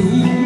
you.